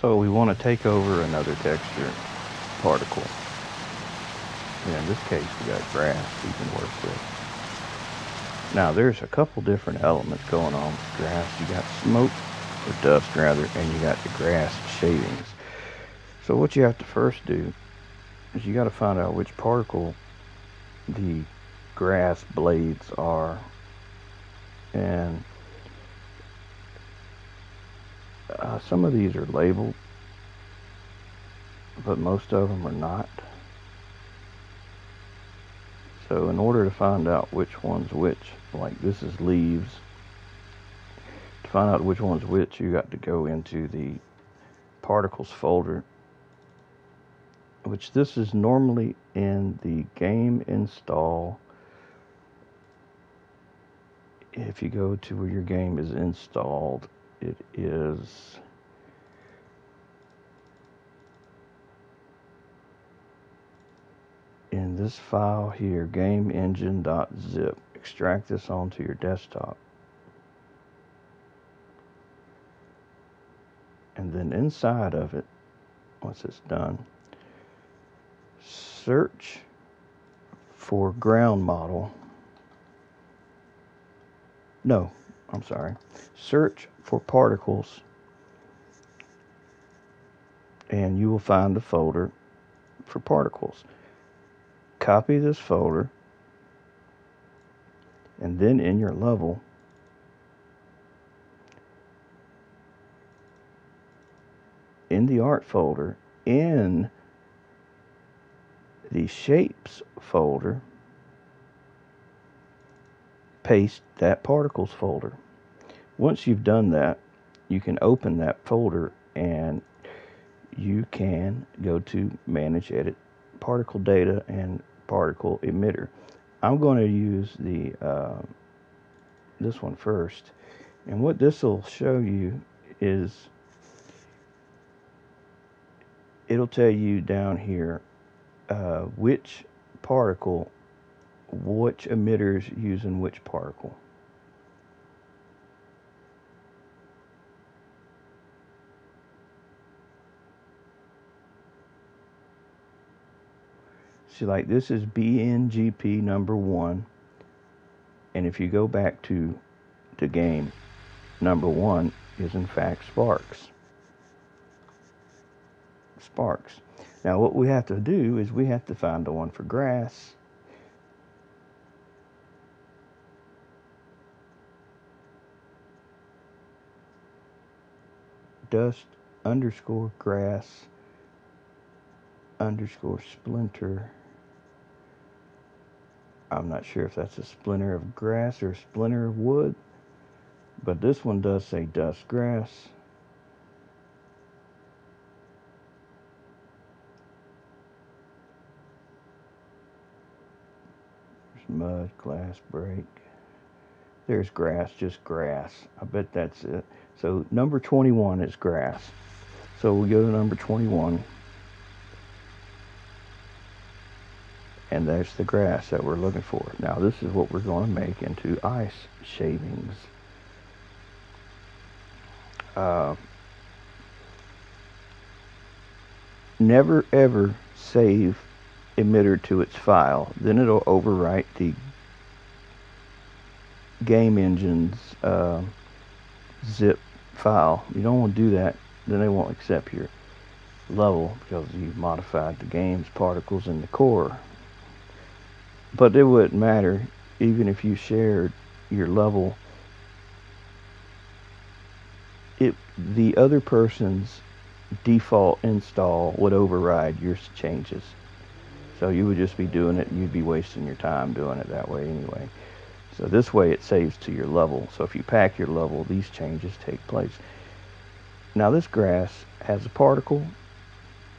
So we want to take over another texture particle. And in this case, we got grass we can work with. Now, there's a couple different elements going on with grass. You got smoke, or dust rather, and you got the grass shavings. So what you have to first do is you got to find out which particle the grass blades are. And uh, some of these are labeled, but most of them are not. So in order to find out which one's which, like this is leaves, to find out which one's which, you got to go into the particles folder, which this is normally in the game install. If you go to where your game is installed, it is in this file here, GameEngine.zip. Extract this onto your desktop. And then inside of it, once it's done, search for ground model. No, I'm sorry. Search for particles and you will find a folder for particles copy this folder and then in your level in the art folder in the shapes folder paste that particles folder once you've done that you can open that folder and you can go to manage edit particle data and particle emitter. I'm going to use the uh, this one first. And what this will show you is it'll tell you down here uh, which particle, which emitters using which particle. See, like this is BNGP number one. And if you go back to the game, number one is in fact Sparks. Sparks. Now what we have to do is we have to find the one for grass. Dust underscore grass underscore splinter I'm not sure if that's a splinter of grass or a splinter of wood, but this one does say dust grass. There's mud, glass break. There's grass, just grass. I bet that's it. So number 21 is grass. So we go to number 21. and that's the grass that we're looking for. Now this is what we're going to make into ice shavings. Uh, never ever save emitter to its file. Then it'll overwrite the game engine's uh, zip file. You don't want to do that. Then they won't accept your level because you've modified the game's particles in the core but it wouldn't matter even if you shared your level it the other person's default install would override your changes so you would just be doing it you'd be wasting your time doing it that way anyway so this way it saves to your level so if you pack your level these changes take place now this grass has a particle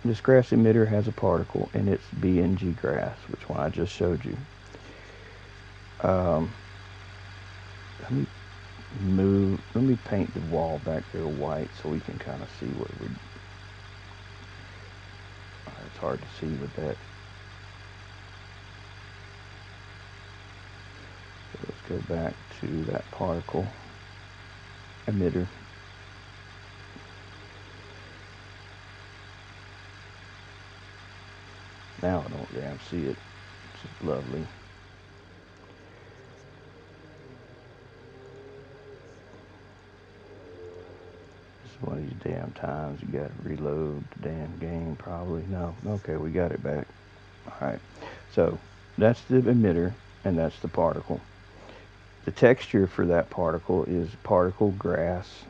this grass emitter has a particle and it's BNG grass, which one I just showed you. Um, let me move, let me paint the wall back there white so we can kind of see what we it's hard to see with that. go back to that particle emitter. Now I don't damn see it, It's is lovely. is one of these damn times you gotta reload the damn game probably. No, okay, we got it back. Alright, so that's the emitter and that's the particle. The texture for that particle is particle grass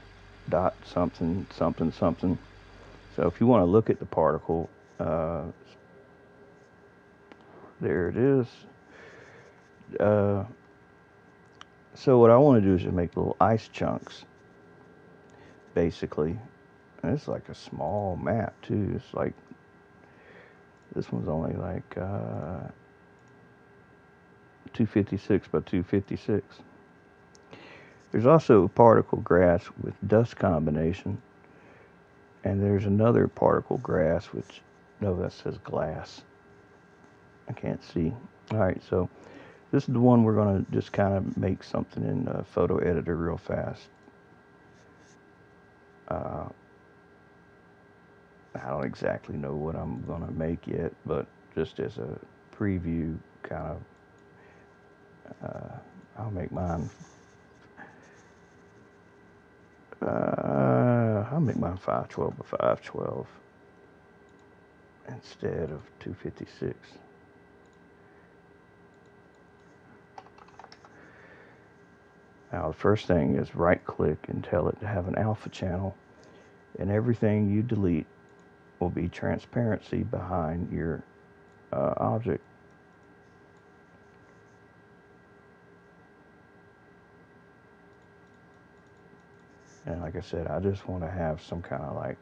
dot something something something. So if you want to look at the particle, uh, there it is. Uh, so what I want to do is just make little ice chunks, basically. And it's like a small map too. It's like this one's only like uh, 256 by 256. There's also particle grass with dust combination. And there's another particle grass, which, no, that says glass. I can't see. All right, so this is the one we're going to just kind of make something in a photo editor real fast. Uh, I don't exactly know what I'm going to make yet, but just as a preview kind of, uh, I'll make mine. Uh, I'll make mine 512 by 512 instead of 256. Now, the first thing is right click and tell it to have an alpha channel, and everything you delete will be transparency behind your uh, object. And like I said, I just want to have some kind of like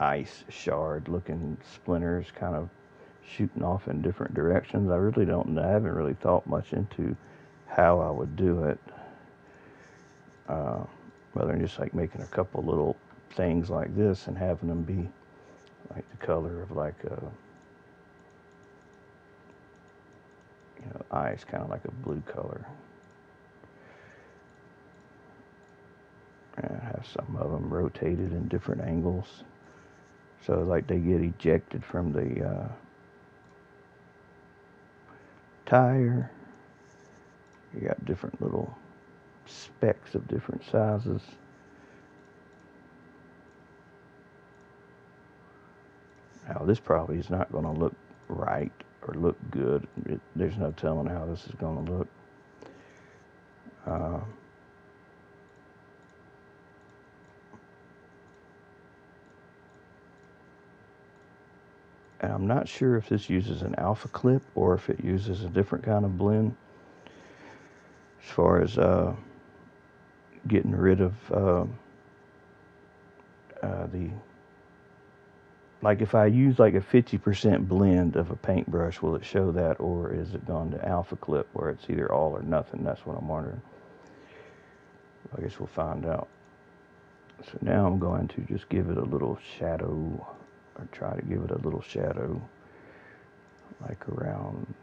ice shard looking splinters kind of shooting off in different directions. I really don't I haven't really thought much into how I would do it. Uh, rather than just like making a couple little things like this and having them be like the color of like a you know ice, kind of like a blue color. Have some of them rotated in different angles, so like they get ejected from the uh, tire. You got different little specks of different sizes. Now this probably is not going to look right or look good. It, there's no telling how this is going to look. I'm not sure if this uses an alpha clip or if it uses a different kind of blend as far as uh, getting rid of uh, uh, the like if I use like a 50% blend of a paintbrush, will it show that or is it gone to alpha clip where it's either all or nothing? That's what I'm wondering. I guess we'll find out. So now I'm going to just give it a little shadow or try to give it a little shadow like around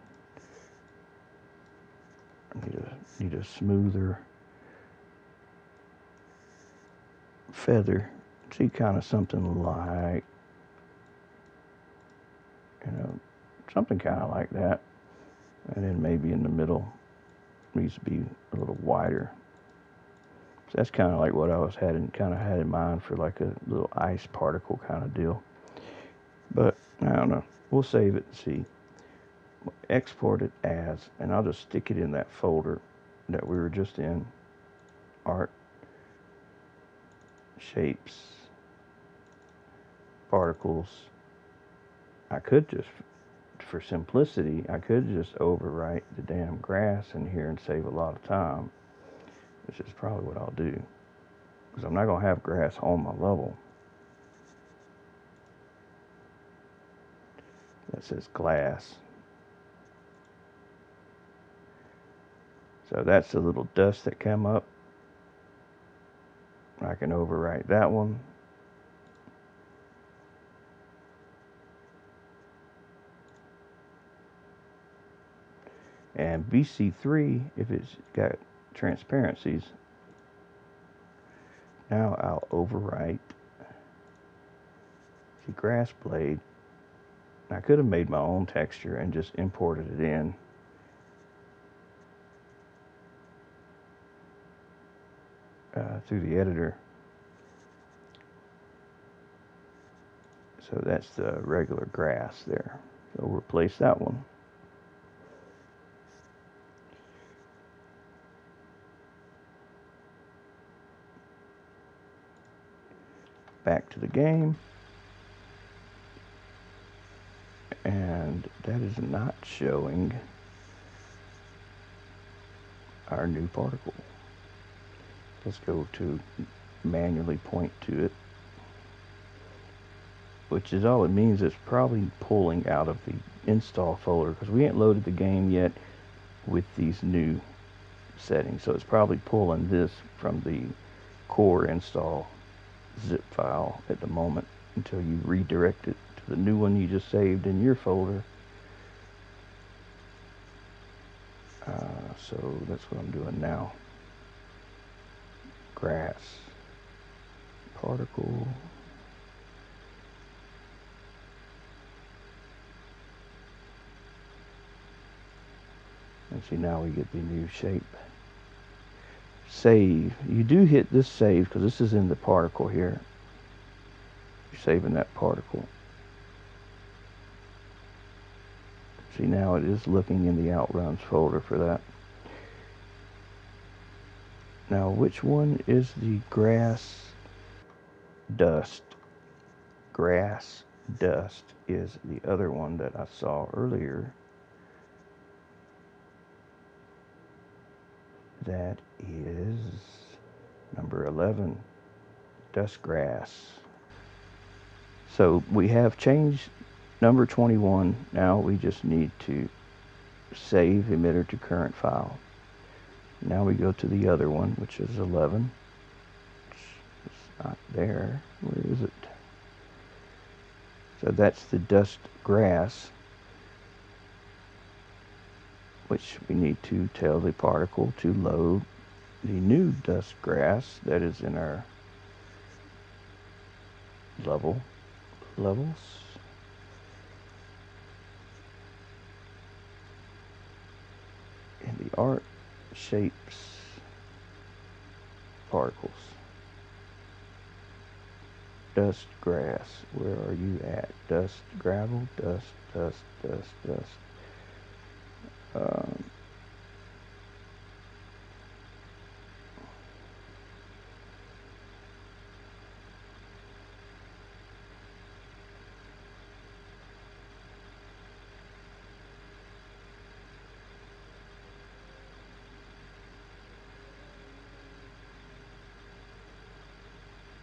I need a need a smoother feather. See kind of something like you know, something kind of like that. And then maybe in the middle needs to be a little wider. So that's kind of like what I was having, kind of had in mind for like a little ice particle kind of deal. But I don't know. We'll save it and see. Export it as, and I'll just stick it in that folder that we were just in. Art, shapes, particles, I could just, for simplicity, I could just overwrite the damn grass in here and save a lot of time, which is probably what I'll do. Because I'm not going to have grass on my level. That says glass. So that's the little dust that came up. I can overwrite that one. And BC3, if it's got transparencies, now I'll overwrite the grass blade I could have made my own texture and just imported it in. Uh, through the editor. So that's the regular grass there. So we'll replace that one. Back to the game. And that is not showing our new particle. Let's go to manually point to it which is all it means it's probably pulling out of the install folder because we ain't loaded the game yet with these new settings so it's probably pulling this from the core install zip file at the moment until you redirect it the new one you just saved in your folder uh, so that's what I'm doing now grass particle And see now we get the new shape. Save. You do hit this save because this is in the particle here. You're saving that particle. See now it is looking in the outruns folder for that. Now which one is the grass dust? Grass dust is the other one that I saw earlier. that is number 11, dust grass. So we have changed number 21. Now we just need to save emitter to current file. Now we go to the other one, which is 11. It's not there. Where is it? So that's the dust grass which we need to tell the particle to load the new dust grass that is in our level levels. And the art shapes particles. Dust grass. Where are you at? Dust gravel, dust, dust, dust, dust. Um,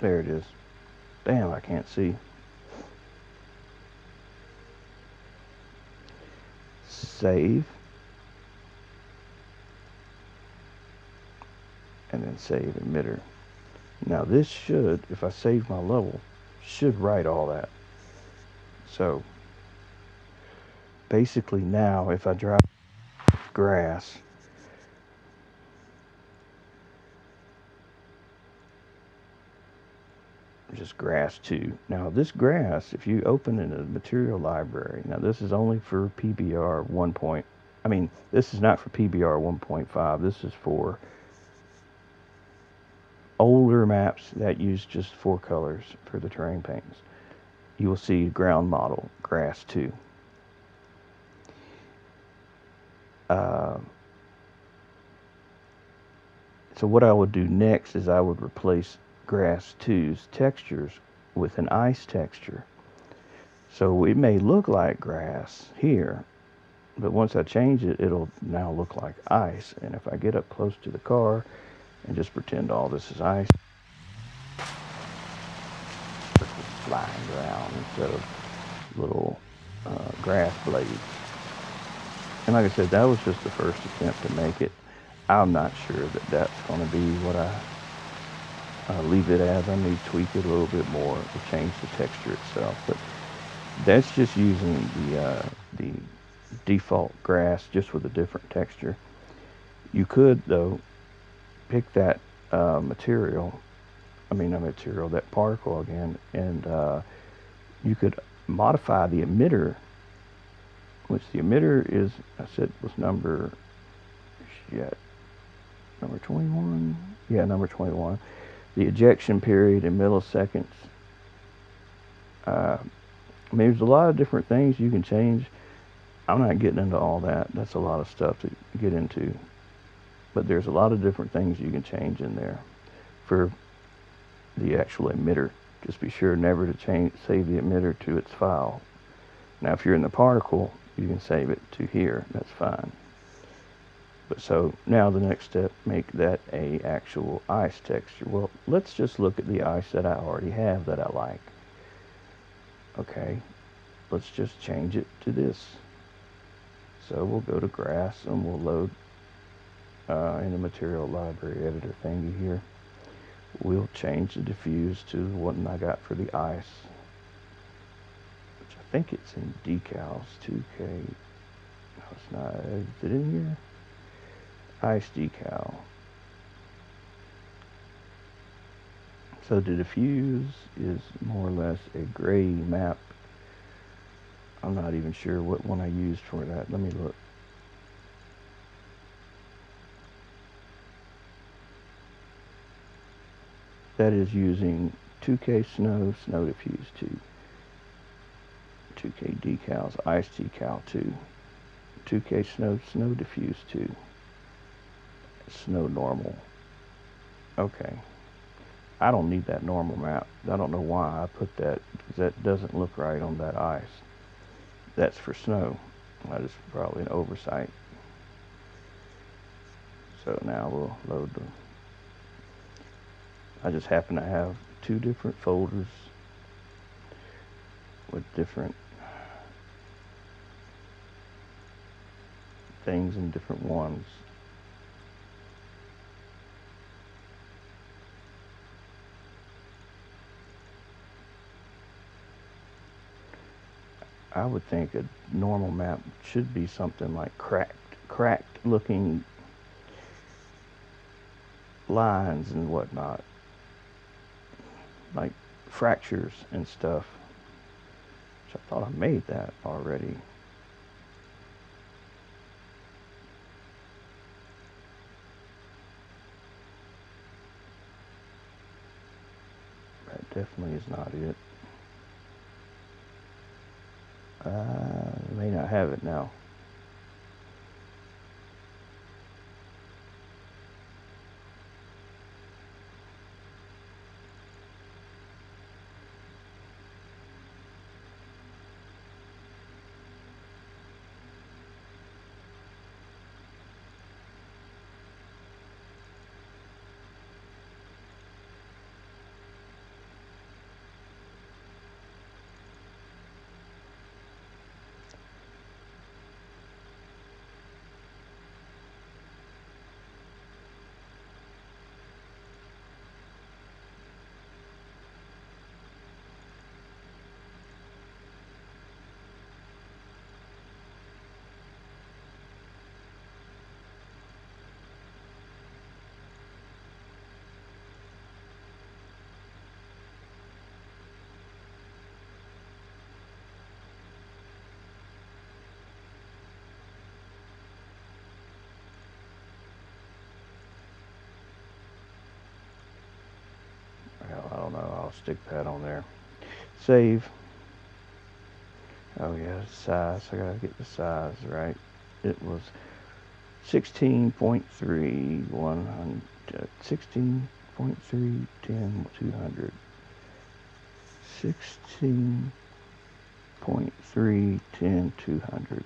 there it is. Damn, I can't see. Save. and then save emitter. Now this should, if I save my level, should write all that. So basically now if I drop grass, just grass too. Now this grass, if you open in a material library, now this is only for PBR 1. Point, I mean, this is not for PBR 1.5. This is for older maps that use just four colors for the terrain paints. You will see ground model, grass 2. Uh, so what I would do next is I would replace grass 2's textures with an ice texture. So it may look like grass here, but once I change it, it'll now look like ice. And if I get up close to the car, and just pretend all this is ice. flying around instead of little uh, grass blades. And like I said, that was just the first attempt to make it. I'm not sure that that's going to be what I uh, leave it as. I may tweak it a little bit more to change the texture itself. But that's just using the uh, the default grass just with a different texture. You could though pick that uh, material, I mean, a material, that particle again, and uh, you could modify the emitter which the emitter is, I said was number, shit, number 21? Yeah, number 21. The ejection period in milliseconds. Uh, I mean, there's a lot of different things you can change. I'm not getting into all that. That's a lot of stuff to get into. But there's a lot of different things you can change in there for the actual emitter. Just be sure never to change, save the emitter to its file. Now, if you're in the particle, you can save it to here. That's fine. But so now the next step, make that a actual ice texture. Well, let's just look at the ice that I already have that I like. Okay, let's just change it to this. So we'll go to grass and we'll load uh, in the material library editor thingy here. We'll change the diffuse to the one I got for the ice, which I think it's in decals 2K. No, it's not. Is it in here? Ice decal. So the diffuse is more or less a gray map. I'm not even sure what one I used for that. Let me look. That is using 2K Snow, Snow Diffuse 2. 2K Decals, Ice Decal 2. 2K Snow, Snow Diffuse 2. Snow Normal. Okay. I don't need that normal map. I don't know why I put that because that doesn't look right on that ice. That's for snow. That is probably an oversight. So now we'll load the. I just happen to have two different folders with different things in different ones. I would think a normal map should be something like cracked, cracked looking lines and whatnot, like fractures and stuff. Which I thought I made that already. That definitely is not it. Uh, may not have it now. Well, I don't know. I'll stick that on there. Save. Oh yeah, size. I gotta get the size right. It was 16.3, 100, uh, 16.3, 10, 200. 16.3, 10, 200.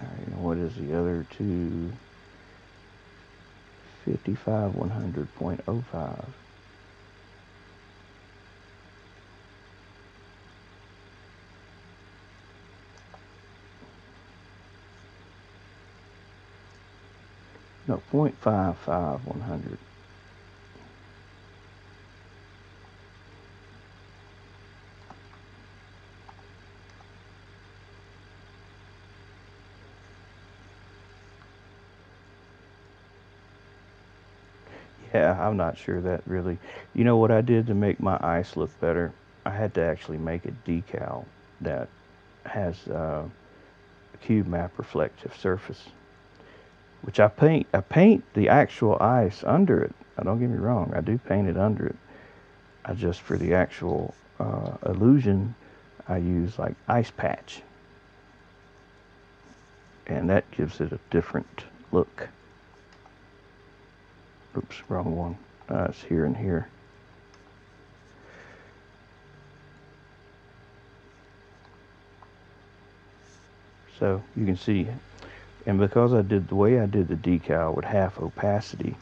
All right, what is the other two? 55, 100.05. No, 0.55, 100. Yeah, I'm not sure that really. You know what I did to make my ice look better? I had to actually make a decal that has uh, a cube map reflective surface, which I paint. I paint the actual ice under it. Now, don't get me wrong, I do paint it under it. I just for the actual uh, illusion, I use like ice patch, and that gives it a different look. Oops, wrong one. Uh, it's here and here. So you can see, and because I did the way I did the decal with half opacity,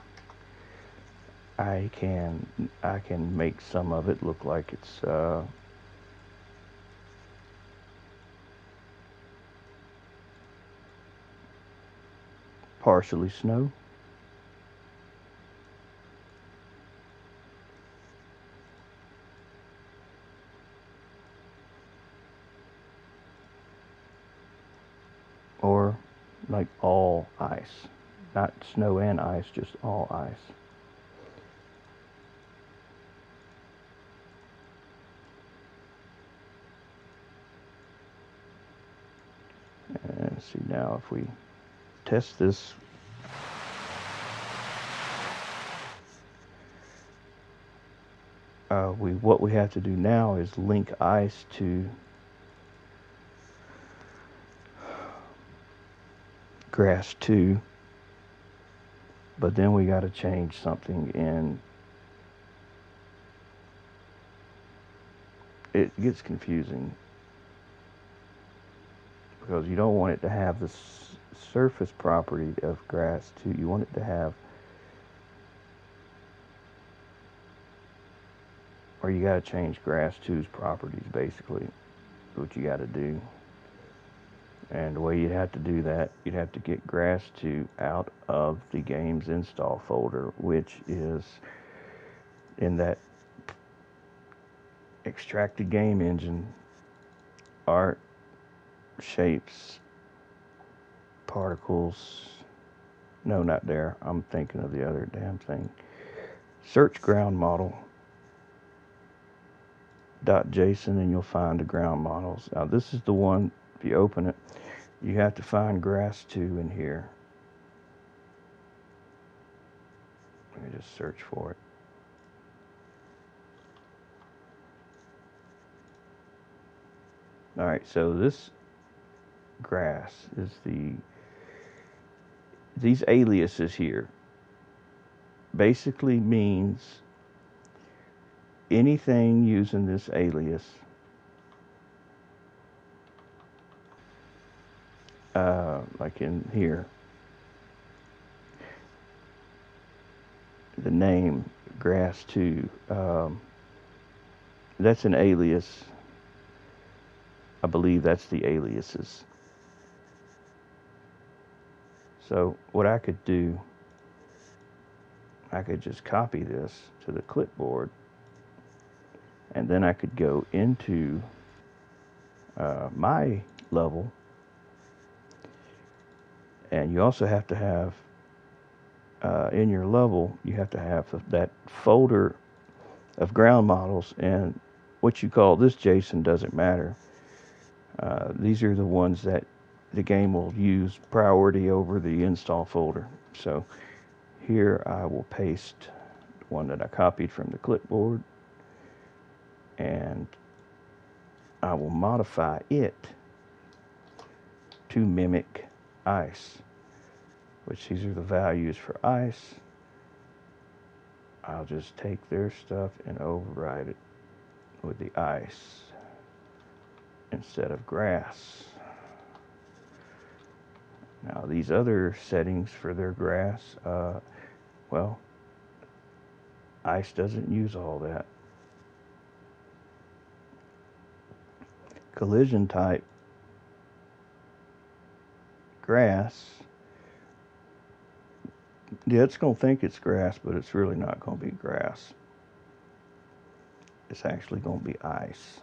I can I can make some of it look like it's uh, partially snow. or like all ice. Not snow and ice, just all ice. And see now if we test this. Uh, we what we have to do now is link ice to grass 2 but then we got to change something and it gets confusing. Because you don't want it to have the surface property of grass 2 you want it to have or you got to change grass 2's properties basically what you got to do and the way you'd have to do that, you'd have to get Grass 2 out of the game's install folder, which is in that extracted game engine, art, shapes, particles. No, not there. I'm thinking of the other damn thing. Search ground model. Dot .json and you'll find the ground models. Now this is the one if you open it, you have to find grass too in here. Let me just search for it. All right, so this grass is the these aliases here basically means anything using this alias uh, like in here, the name grass 2 um, that's an alias. I believe that's the aliases. So what i could do i could just copy this to the clipboard and then i could go into uh, my level and you also have to have uh, in your level you have to have that folder of ground models and what you call this JSON doesn't matter. Uh, these are the ones that the game will use priority over the install folder. So here I will paste one that I copied from the clipboard and I will modify it to mimic ice, which these are the values for ice. I'll just take their stuff and override it with the ice instead of grass. Now these other settings for their grass, uh, well, ice doesn't use all that. Collision type grass, yeah, it's going to think it's grass, but it's really not going to be grass. It's actually going to be ice.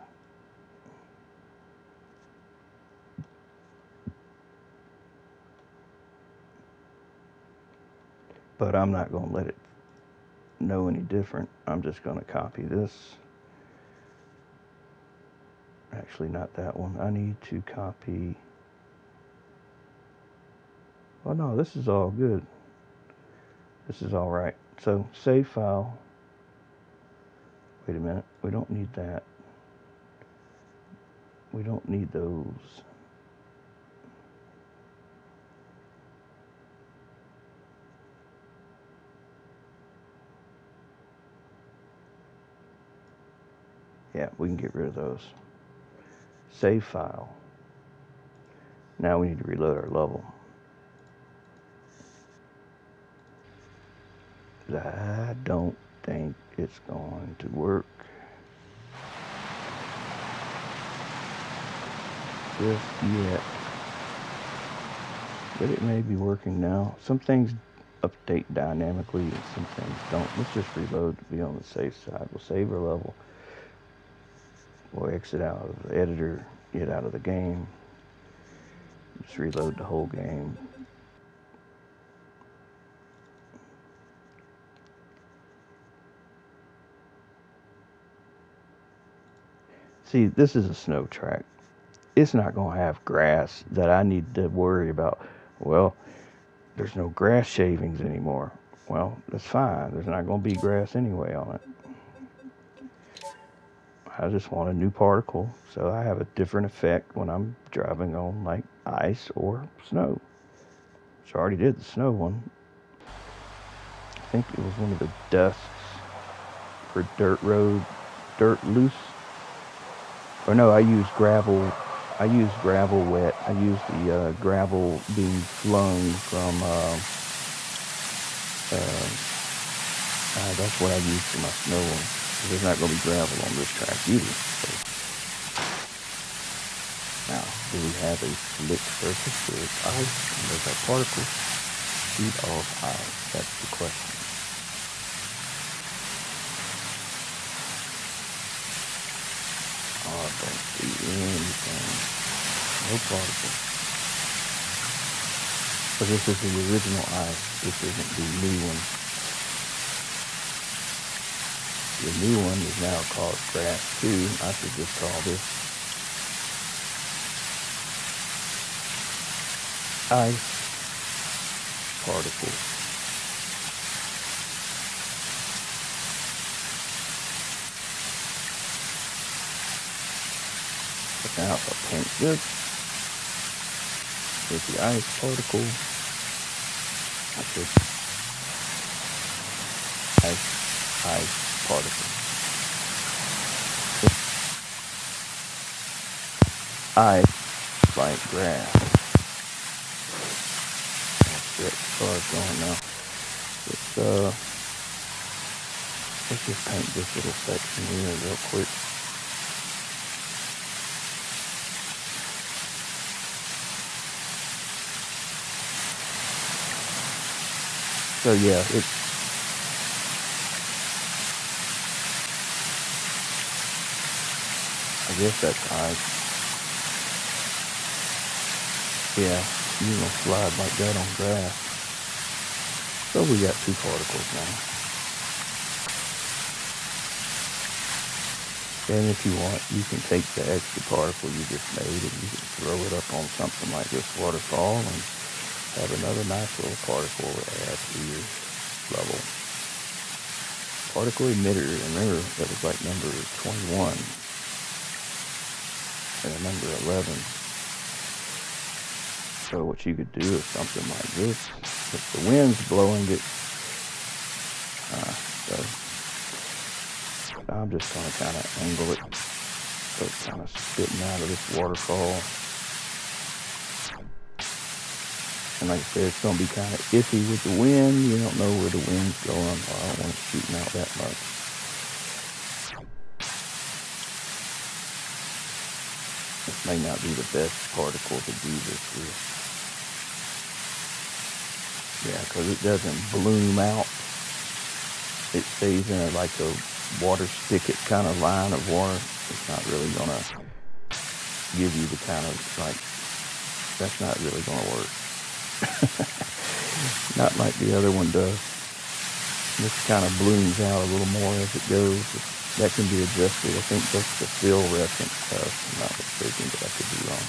But I'm not going to let it know any different. I'm just going to copy this Actually, not that one. I need to copy. Oh no, this is all good. This is all right. So save file. Wait a minute. We don't need that. We don't need those. Yeah, we can get rid of those. Save file. Now we need to reload our level. I don't think it's going to work. Just yet. But it may be working now. Some things update dynamically and some things don't. Let's just reload to be on the safe side. We'll save our level. We'll exit out of the editor, get out of the game. Just reload the whole game. See, this is a snow track. It's not going to have grass that I need to worry about. Well, there's no grass shavings anymore. Well, that's fine. There's not going to be grass anyway on it. I just want a new particle so I have a different effect when I'm driving on like ice or snow. So I already did the snow one. I think it was one of the dusts for dirt road, dirt loose or no, I use gravel. I use gravel wet. I use the uh, gravel being flung from. Uh, uh, uh, that's what I use for my snow. There's not going to be gravel on this track either. So. Now, do we have a slick surface where ice and there's our particles? Feed off ice. That's the question. I don't see anything. No particles. But this is the original ice. This isn't the new one. The new one is now called grass 2. I should just call this ice particles. Now if I paint this with the ice particle, I should ice, ice particle. Ice like grass. That's it. Car's going now. Let's uh let's just paint this little section here real quick. So yeah, it, I guess that's ice. Yeah, you don't slide like that on grass. So we got two particles now. And if you want, you can take the extra particle you just made and you can throw it up on something like this waterfall and have another nice little particle at your level. Particle emitter, remember that was like number 21 and number 11. So what you could do is something like this. If the wind's blowing it, uh, so I'm just going to kind of angle it so it's kind of spitting out of this waterfall. And like I said, it's going to be kind of iffy with the wind. You don't know where the wind's going. I don't want it shooting out that much. This may not be the best particle to do this with. Yeah, because it doesn't bloom out. It stays in a, like a water spigot kind of line of water. It's not really going to give you the kind of like, that's not really going to work. Not like the other one does. This kind of blooms out a little more as it goes. that can be adjusted. I think that's the fill reference stuff. I'm not mistaken, but I could be wrong.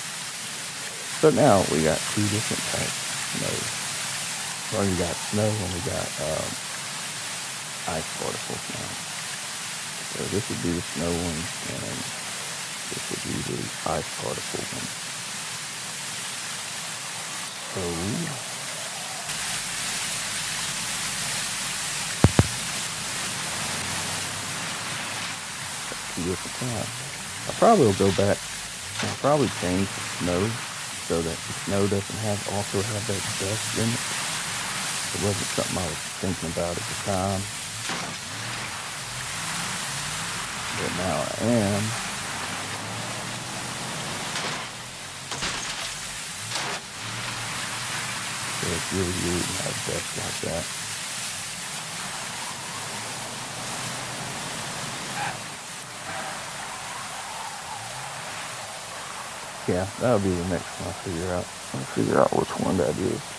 So now we got two different types of snow. Well, we got snow and we got um, ice particles now. So this would be the snow one and this would be the ice particle one. So two different times. I probably will go back. I'll probably change the snow so that the snow doesn't have also have that dust in it. It wasn't something I was thinking about at the time. But now I am. It's really to have dust like that. yeah, that'll be the next one I'll figure out. I'll figure out which one that is.